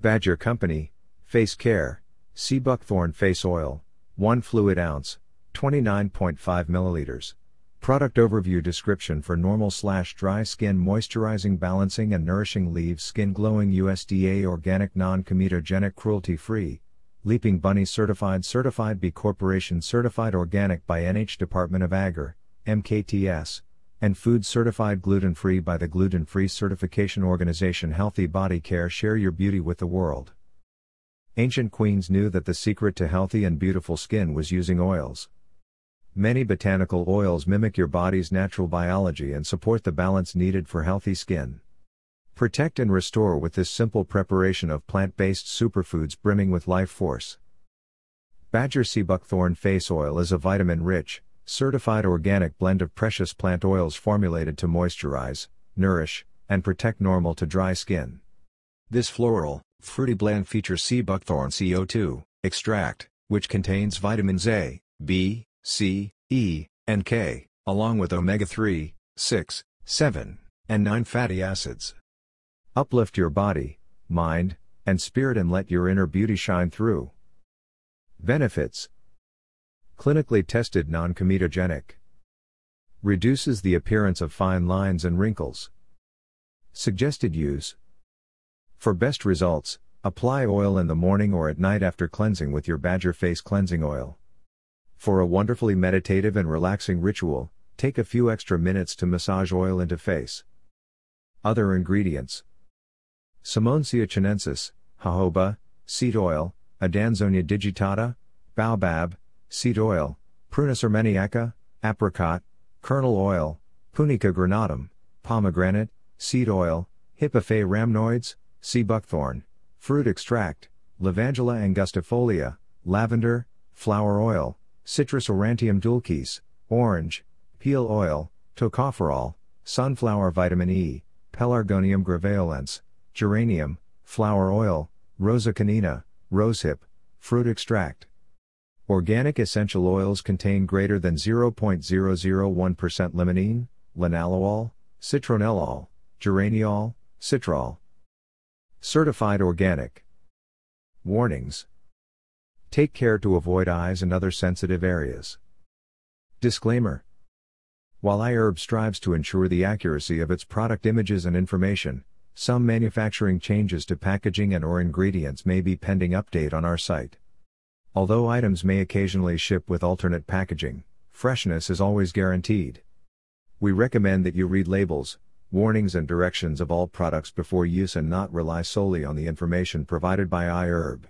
Badger Company, Face Care, Sea Buckthorn Face Oil, 1 fluid ounce, 29.5 milliliters. Product overview description for normal slash dry skin moisturizing balancing and nourishing leaves skin glowing USDA organic non comedogenic cruelty free Leaping Bunny certified certified B Corporation certified organic by NH Department of Agri MKTS and food certified gluten free by the Gluten Free Certification Organization Healthy Body Care share your beauty with the world Ancient queens knew that the secret to healthy and beautiful skin was using oils Many botanical oils mimic your body's natural biology and support the balance needed for healthy skin. Protect and restore with this simple preparation of plant based superfoods brimming with life force. Badger Sea Buckthorn Face Oil is a vitamin rich, certified organic blend of precious plant oils formulated to moisturize, nourish, and protect normal to dry skin. This floral, fruity blend features sea buckthorn CO2 extract, which contains vitamins A, B, C, E, and K, along with omega 3, 6, 7, and 9 fatty acids. Uplift your body, mind, and spirit and let your inner beauty shine through. Benefits Clinically tested non comedogenic. Reduces the appearance of fine lines and wrinkles. Suggested use For best results, apply oil in the morning or at night after cleansing with your Badger Face Cleansing Oil. For a wonderfully meditative and relaxing ritual, take a few extra minutes to massage oil into face. Other ingredients Simmondsia chinensis, jojoba, seed oil, Adansonia digitata, baobab, seed oil, Prunus armeniaca, apricot, kernel oil, Punica granatum, pomegranate, seed oil, Hippophae rhamnoides, sea buckthorn, fruit extract, Lavandula angustifolia, lavender, flower oil, Citrus aurantium dulcis, orange, peel oil, tocopherol, sunflower vitamin E, Pelargonium graveolens, geranium, flower oil, Rosa canina, rosehip, fruit extract. Organic essential oils contain greater than 0.001% limonene, linalool, citronellol, geraniol, citral. Certified organic. Warnings Take care to avoid eyes and other sensitive areas. Disclaimer While iHerb strives to ensure the accuracy of its product images and information, some manufacturing changes to packaging and or ingredients may be pending update on our site. Although items may occasionally ship with alternate packaging, freshness is always guaranteed. We recommend that you read labels, warnings and directions of all products before use and not rely solely on the information provided by iHerb.